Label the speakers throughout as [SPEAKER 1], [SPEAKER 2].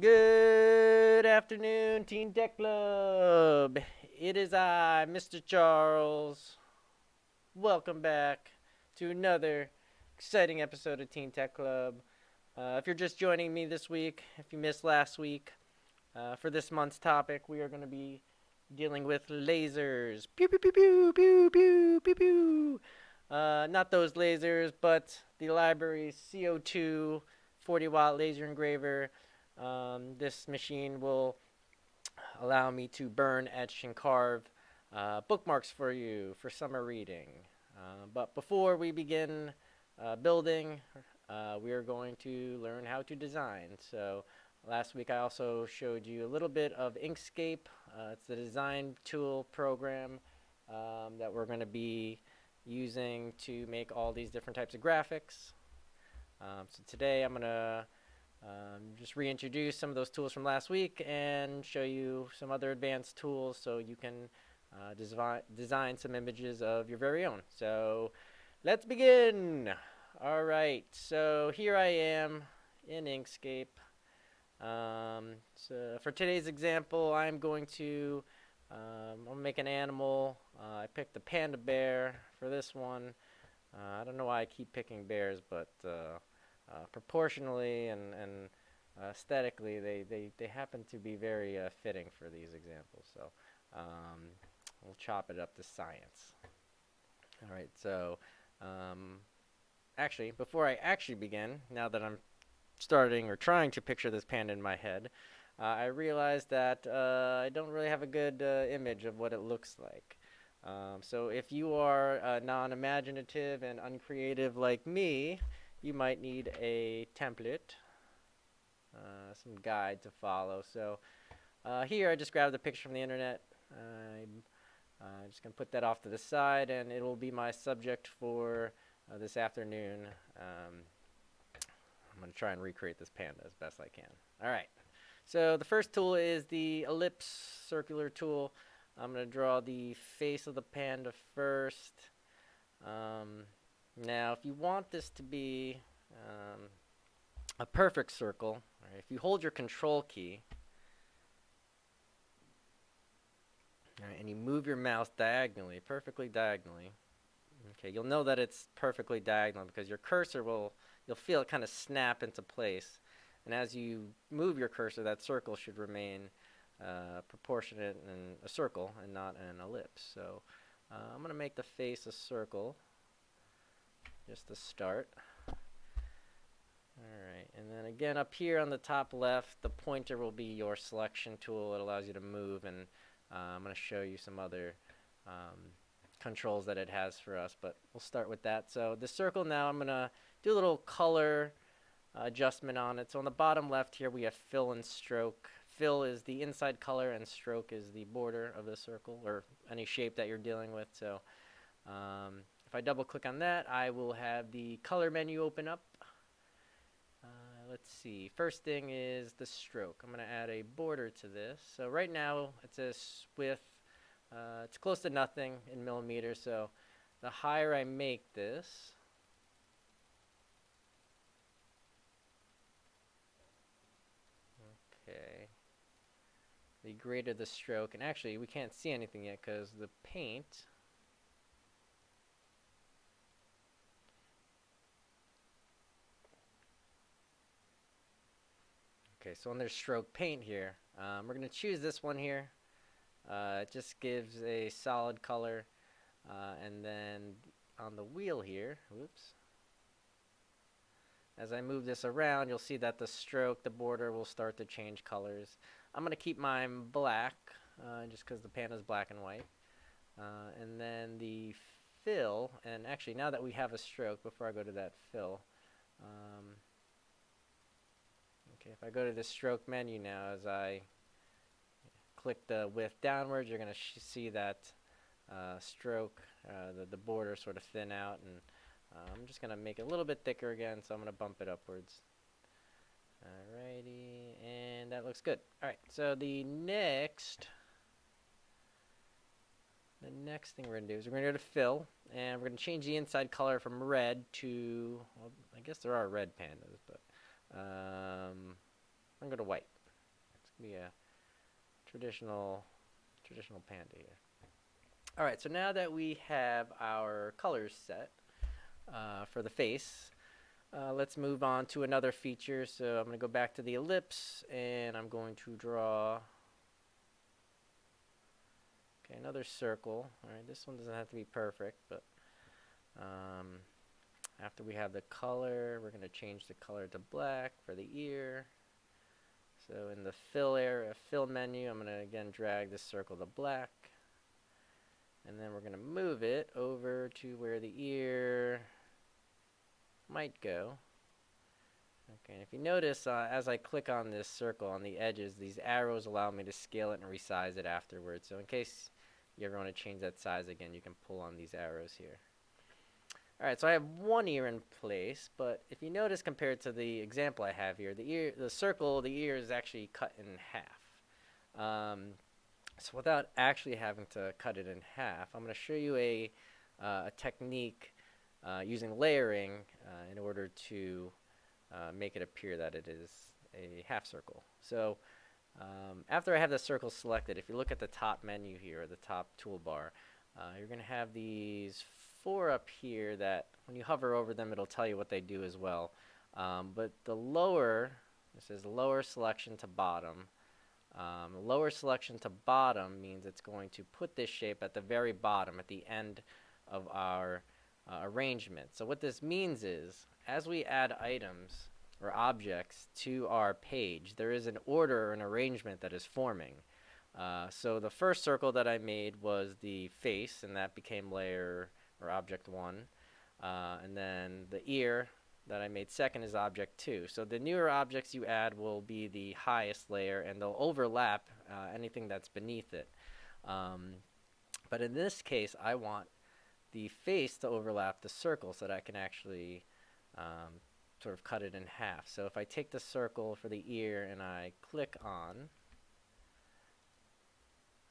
[SPEAKER 1] Good afternoon, Teen Tech Club. It is I, Mr. Charles. Welcome back to another exciting episode of Teen Tech Club. Uh, if you're just joining me this week, if you missed last week, uh, for this month's topic, we are going to be dealing with lasers. Pew pew pew pew pew pew pew pew. Uh, not those lasers, but the library's CO2 40 watt laser engraver. Um, this machine will allow me to burn, etch, and carve uh, bookmarks for you for summer reading. Uh, but before we begin uh, building, uh, we are going to learn how to design. So last week I also showed you a little bit of Inkscape. Uh, it's the design tool program um, that we're going to be using to make all these different types of graphics. Um, so today I'm going to um, just reintroduce some of those tools from last week and show you some other advanced tools so you can uh, design, design some images of your very own. So let's begin. All right, so here I am in Inkscape. Um, so for today's example, I'm going to um, I'll make an animal. Uh, I picked the panda bear for this one. Uh, I don't know why I keep picking bears, but uh, uh, proportionally and, and uh, aesthetically, they, they, they happen to be very uh, fitting for these examples. So um, we'll chop it up to science. All right, so um, actually, before I actually begin, now that I'm starting or trying to picture this panda in my head, uh, I realized that uh, I don't really have a good uh, image of what it looks like. Um, so if you are non-imaginative and uncreative like me, you might need a template, uh, some guide to follow. So uh, here I just grabbed a picture from the internet. I'm uh, just going to put that off to the side and it will be my subject for uh, this afternoon. Um, I'm going to try and recreate this panda as best I can. Alright, so the first tool is the ellipse circular tool. I'm going to draw the face of the panda first. Um, now, if you want this to be um, a perfect circle, right, if you hold your control key right, and you move your mouse diagonally, perfectly diagonally, okay, you'll know that it's perfectly diagonal because your cursor will, you'll feel it kind of snap into place. And as you move your cursor, that circle should remain uh, proportionate in a circle and not an ellipse. So uh, I'm going to make the face a circle just to start. Alright, and then again up here on the top left, the pointer will be your selection tool. It allows you to move, and uh, I'm going to show you some other um, controls that it has for us, but we'll start with that. So the circle now, I'm going to do a little color uh, adjustment on it. So on the bottom left here, we have fill and stroke. Fill is the inside color, and stroke is the border of the circle, or any shape that you're dealing with. So um, if I double click on that, I will have the color menu open up. Uh, let's see. First thing is the stroke. I'm going to add a border to this. So right now it says width. Uh, it's close to nothing in millimeters. So the higher I make this, okay, the greater the stroke. And actually, we can't see anything yet because the paint Okay, so on their stroke paint here, um, we're going to choose this one here. Uh, it just gives a solid color. Uh, and then on the wheel here, whoops, as I move this around, you'll see that the stroke, the border will start to change colors. I'm going to keep mine black, uh, just because the pan is black and white. Uh, and then the fill, and actually now that we have a stroke, before I go to that fill, um, Okay, if I go to the stroke menu now, as I click the width downwards, you're going to see that uh, stroke, uh, the, the border sort of thin out. And uh, I'm just going to make it a little bit thicker again, so I'm going to bump it upwards. Alrighty, and that looks good. Alright, so the next, the next thing we're going to do is we're going to go to fill, and we're going to change the inside color from red to, well, I guess there are red pandas, but um, I'm going to white. It's gonna be a traditional traditional panda here. All right, so now that we have our colors set uh, for the face, uh, let's move on to another feature. So I'm going to go back to the ellipse and I'm going to draw okay, another circle. All right, this one doesn't have to be perfect, but um, after we have the color, we're going to change the color to black for the ear. So in the fill area, fill menu, I'm going to again drag this circle to black. And then we're going to move it over to where the ear might go. Okay, and if you notice, uh, as I click on this circle on the edges, these arrows allow me to scale it and resize it afterwards. So in case you ever want to change that size again, you can pull on these arrows here. Alright, so I have one ear in place, but if you notice compared to the example I have here, the ear, the circle, the ear is actually cut in half. Um, so without actually having to cut it in half, I'm going to show you a, uh, a technique uh, using layering uh, in order to uh, make it appear that it is a half circle. So um, after I have the circle selected, if you look at the top menu here, the top toolbar, uh, you're going to have these four up here that when you hover over them, it'll tell you what they do as well. Um, but the lower, this is lower selection to bottom, um, lower selection to bottom means it's going to put this shape at the very bottom, at the end of our uh, arrangement. So what this means is, as we add items or objects to our page, there is an order or an arrangement that is forming. Uh, so the first circle that I made was the face, and that became layer or object 1. Uh, and then the ear that I made second is object 2. So the newer objects you add will be the highest layer and they'll overlap uh, anything that's beneath it. Um, but in this case, I want the face to overlap the circle so that I can actually um, sort of cut it in half. So if I take the circle for the ear and I click on,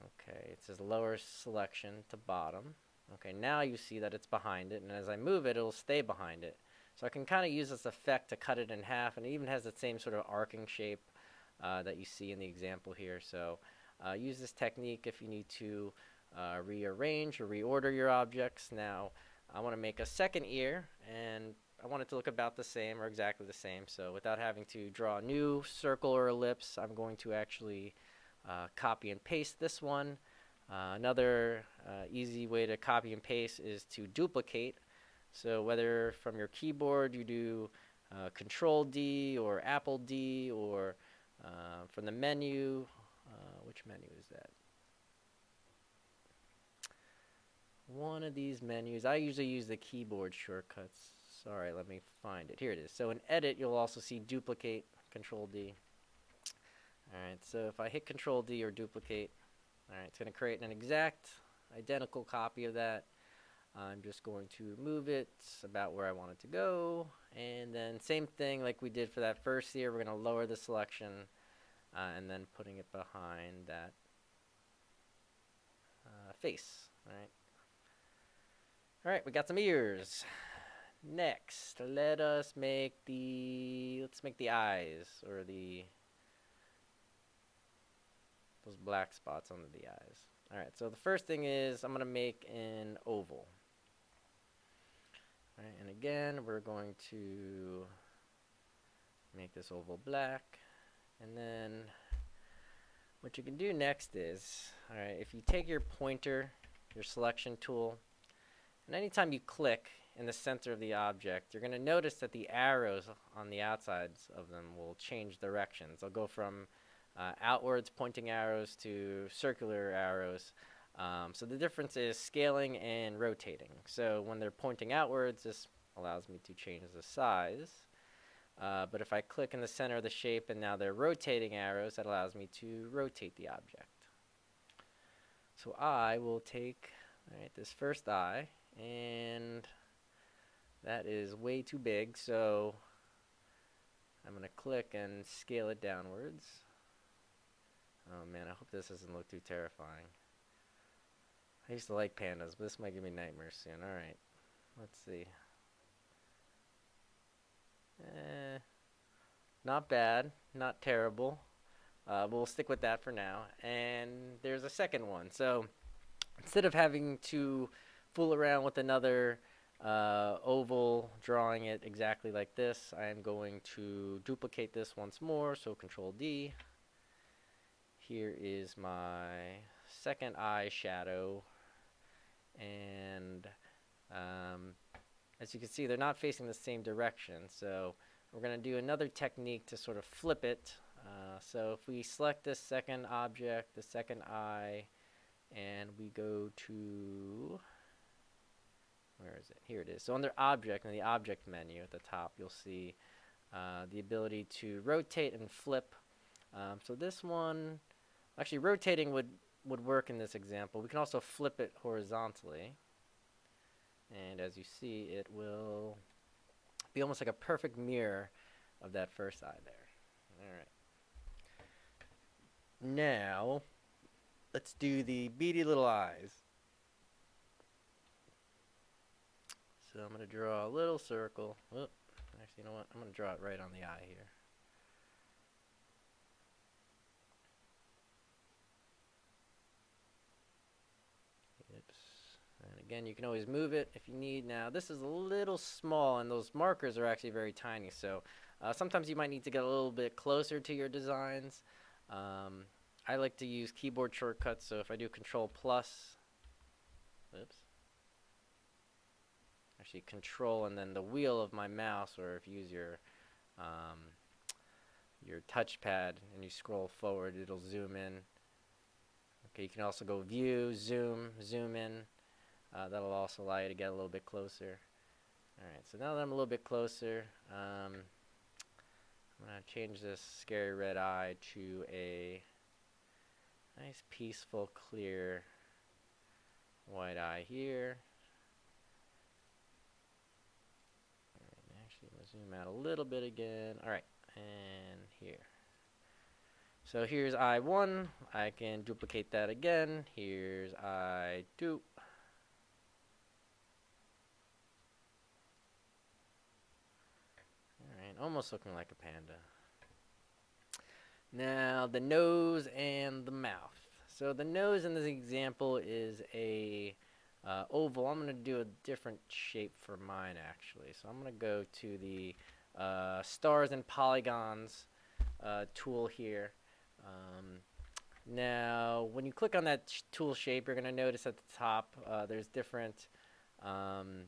[SPEAKER 1] okay, it says lower selection to bottom. Okay, now you see that it's behind it, and as I move it, it'll stay behind it. So I can kind of use this effect to cut it in half, and it even has the same sort of arcing shape uh, that you see in the example here. So uh, use this technique if you need to uh, rearrange or reorder your objects. Now I want to make a second ear, and I want it to look about the same or exactly the same. So without having to draw a new circle or ellipse, I'm going to actually uh, copy and paste this one. Uh, another uh, easy way to copy and paste is to duplicate. So whether from your keyboard you do uh, Control D or Apple D or uh, from the menu, uh, which menu is that? One of these menus. I usually use the keyboard shortcuts. Sorry, let me find it. Here it is. So in Edit, you'll also see Duplicate, Control D. Alright, so if I hit Control D or Duplicate, Alright, it's going to create an exact identical copy of that. I'm just going to move it about where I want it to go. And then same thing like we did for that first year, we're going to lower the selection uh, and then putting it behind that uh, face. Alright. Alright, we got some ears. Next, let us make the, let's make the eyes or the those black spots under the eyes. Alright, so the first thing is I'm going to make an oval. Alright, and again, we're going to make this oval black. And then what you can do next is, alright, if you take your pointer, your selection tool, and anytime you click in the center of the object, you're going to notice that the arrows on the outsides of them will change directions. They'll go from uh, outwards pointing arrows to circular arrows. Um, so the difference is scaling and rotating. So when they're pointing outwards, this allows me to change the size. Uh, but if I click in the center of the shape and now they're rotating arrows, that allows me to rotate the object. So I will take right, this first eye, and that is way too big, so I'm going to click and scale it downwards. Man, I hope this doesn't look too terrifying. I used to like pandas, but this might give me nightmares soon. Alright, let's see. Eh, not bad, not terrible. Uh, we'll stick with that for now. And there's a second one. So instead of having to fool around with another uh, oval, drawing it exactly like this, I am going to duplicate this once more. So Control D. Here is my second eye shadow. And um, as you can see, they're not facing the same direction. So we're going to do another technique to sort of flip it. Uh, so if we select this second object, the second eye, and we go to, where is it? Here it is. So under object, in the object menu at the top, you'll see uh, the ability to rotate and flip. Um, so this one, actually rotating would, would work in this example. We can also flip it horizontally. And as you see, it will be almost like a perfect mirror of that first eye there. All right. Now, let's do the beady little eyes. So I'm going to draw a little circle. Whoop. Actually, you know what? I'm going to draw it right on the eye here. And again, you can always move it if you need. Now, this is a little small, and those markers are actually very tiny. So uh, sometimes you might need to get a little bit closer to your designs. Um, I like to use keyboard shortcuts, so if I do Control plus, oops, actually Control and then the wheel of my mouse, or if you use your um, your touchpad and you scroll forward, it'll zoom in. Okay, you can also go View, Zoom, Zoom in. Uh, that'll also allow you to get a little bit closer. Alright, so now that I'm a little bit closer, um, I'm going to change this scary red eye to a nice, peaceful, clear white eye here. Actually, I'm going to zoom out a little bit again. Alright, and here. So here's I1. I can duplicate that again. Here's I2. almost looking like a panda. Now, the nose and the mouth. So the nose in this example is a uh, oval. I'm going to do a different shape for mine, actually. So I'm going to go to the uh, stars and polygons uh, tool here. Um, now, when you click on that sh tool shape, you're going to notice at the top uh, there's different um,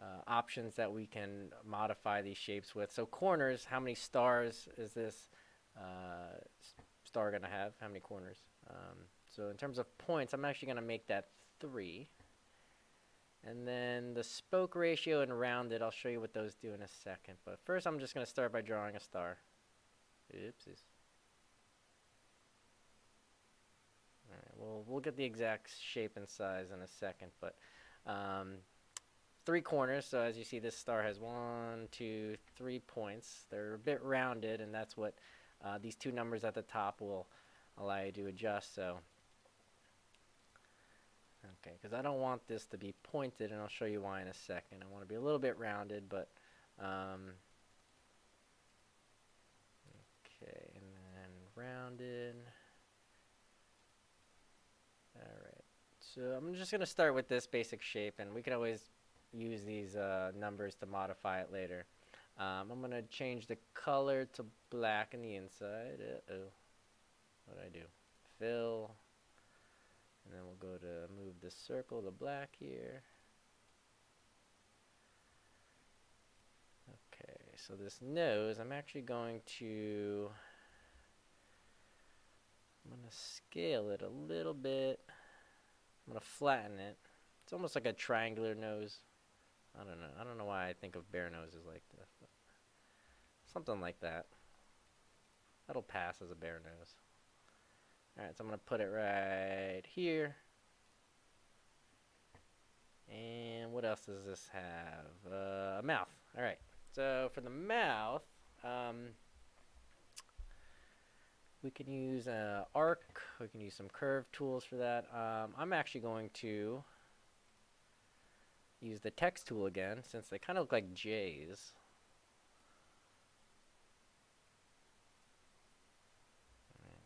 [SPEAKER 1] uh, options that we can modify these shapes with. So corners, how many stars is this uh, star going to have? How many corners? Um, so in terms of points, I'm actually going to make that 3. And then the spoke ratio and rounded, I'll show you what those do in a second. But first I'm just going to start by drawing a star. Oopsies. Alright, well, we'll get the exact shape and size in a second, but um, three corners. So as you see, this star has one, two, three points. They're a bit rounded, and that's what uh, these two numbers at the top will allow you to adjust. So, okay, because I don't want this to be pointed, and I'll show you why in a second. I want to be a little bit rounded, but um, okay, and then rounded. Alright, so I'm just going to start with this basic shape, and we can always use these uh, numbers to modify it later. Um, I'm going to change the color to black on the inside. Uh oh What did I do? Fill. And then we'll go to move the circle to black here. Okay, so this nose, I'm actually going to, I'm going to scale it a little bit. I'm going to flatten it. It's almost like a triangular nose. I don't know. I don't know why I think of bear noses like this. something like that. That'll pass as a bear nose. Alright, so I'm going to put it right here. And what else does this have? Uh, a mouth. Alright, so for the mouth, um, we can use an arc. We can use some curve tools for that. Um, I'm actually going to use the text tool again since they kind of look like J's.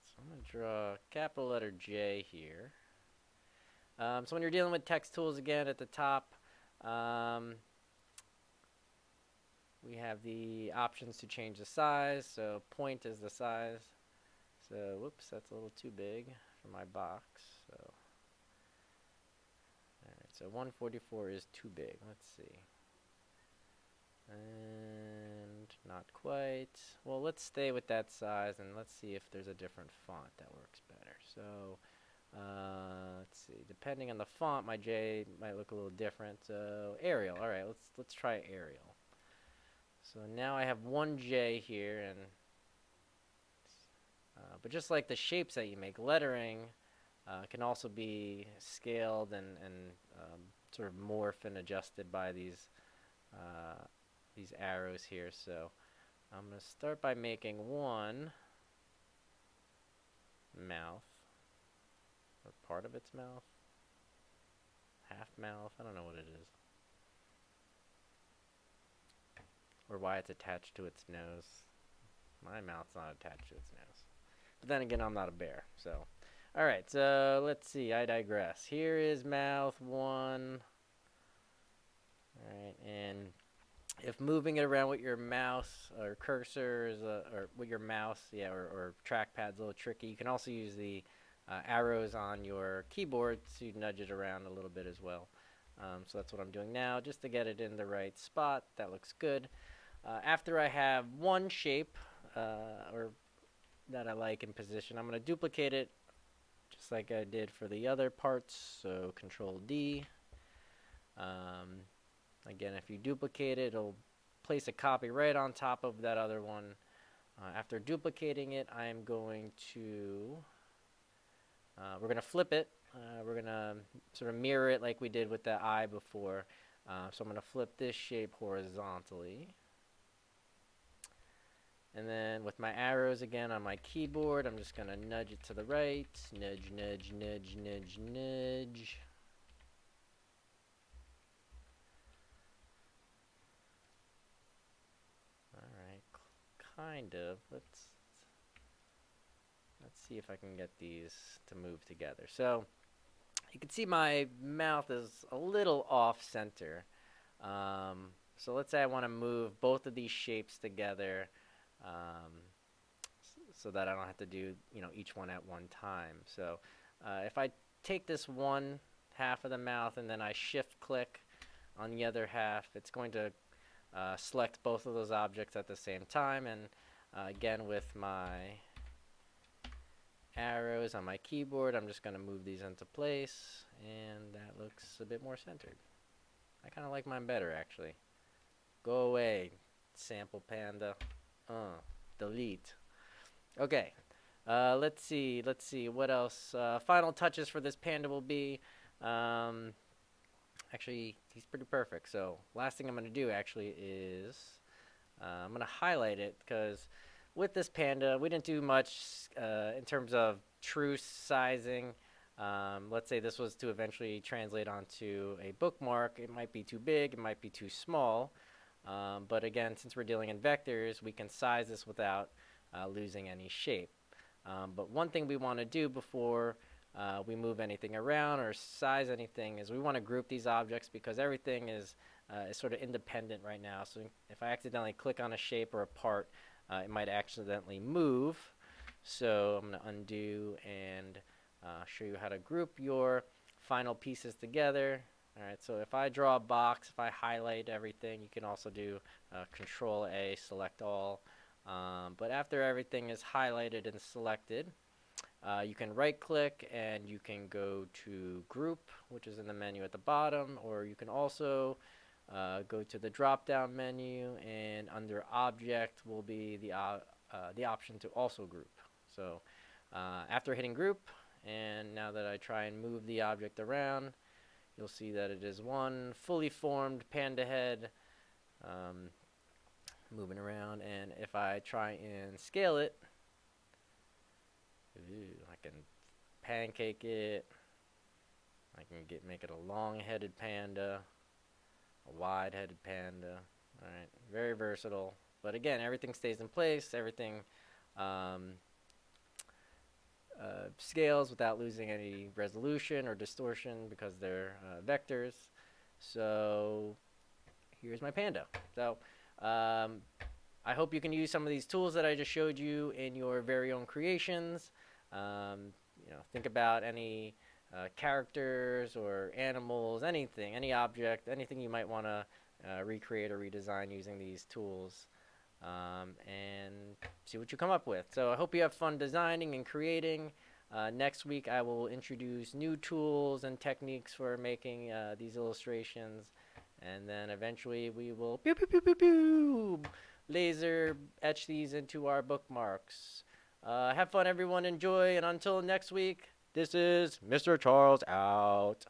[SPEAKER 1] So I'm going to draw a capital letter J here. Um, so when you're dealing with text tools again at the top, um, we have the options to change the size. So point is the size. So whoops, that's a little too big for my box. So so 144 is too big. Let's see. And not quite. Well, let's stay with that size and let's see if there's a different font that works better. So uh, let's see. Depending on the font, my J might look a little different. So Arial. All right, let's let's try Arial. So now I have one J here, and uh, but just like the shapes that you make, lettering uh, can also be scaled and and um, sort of morph and adjusted by these uh, these arrows here. So I'm going to start by making one mouth or part of its mouth. Half mouth. I don't know what it is. Or why it's attached to its nose. My mouth's not attached to its nose. But then again, I'm not a bear, so. Alright, so let's see. I digress. Here is mouth one. Alright, and if moving it around with your mouse or cursor is a, or with your mouse, yeah, or, or trackpad's a little tricky, you can also use the uh, arrows on your keyboard to nudge it around a little bit as well. Um, so that's what I'm doing now, just to get it in the right spot. That looks good. Uh, after I have one shape, uh, or that I like in position, I'm going to duplicate it just like I did for the other parts. So Control D. Um, again, if you duplicate it, it'll place a copy right on top of that other one. Uh, after duplicating it, I'm going to uh, we're going to flip it. Uh, we're going to sort of mirror it like we did with the eye before. Uh, so I'm going to flip this shape horizontally. And then with my arrows again on my keyboard, I'm just going to nudge it to the right. Nudge, nudge, nudge, nudge, nudge. Alright, kind of. Let's Let's see if I can get these to move together. So you can see my mouth is a little off center. Um, so let's say I want to move both of these shapes together um, so that I don't have to do you know each one at one time. So uh, if I take this one half of the mouth and then I shift click on the other half, it's going to uh, select both of those objects at the same time. And uh, again with my arrows on my keyboard. I'm just going to move these into place, and that looks a bit more centered. I kind of like mine better, actually. Go away, sample panda. Uh, delete. Okay, uh, let's see, let's see, what else? Uh, final touches for this panda will be, um, actually, he's pretty perfect. So, last thing I'm going to do, actually, is uh, I'm going to highlight it, because with this Panda, we didn't do much uh, in terms of true sizing. Um, let's say this was to eventually translate onto a bookmark. It might be too big, it might be too small. Um, but again, since we're dealing in vectors, we can size this without uh, losing any shape. Um, but one thing we want to do before uh, we move anything around or size anything is we want to group these objects because everything is, uh, is sort of independent right now. So if I accidentally click on a shape or a part, uh, it might accidentally move. So I'm going to undo and uh, show you how to group your final pieces together. Alright, so if I draw a box, if I highlight everything, you can also do uh, Control A, select all. Um, but after everything is highlighted and selected, uh, you can right click and you can go to group, which is in the menu at the bottom, or you can also uh, go to the drop down menu and under object will be the, uh, uh, the option to also group. So uh, after hitting group and now that I try and move the object around you'll see that it is one fully formed panda head um, moving around and if I try and scale it ooh, I can pancake it I can get make it a long-headed panda a wide-headed panda. All right, very versatile. But again, everything stays in place. Everything um, uh, scales without losing any resolution or distortion because they're uh, vectors. So here's my panda. So um, I hope you can use some of these tools that I just showed you in your very own creations. Um, you know, think about any uh, characters or animals, anything, any object, anything you might want to uh, recreate or redesign using these tools um, and see what you come up with. So I hope you have fun designing and creating. Uh, next week I will introduce new tools and techniques for making uh, these illustrations and then eventually we will pew, pew, pew, pew, pew, laser etch these into our bookmarks. Uh, have fun everyone, enjoy, and until next week, this is Mr. Charles out.